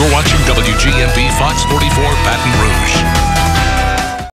You're watching WGMB 5.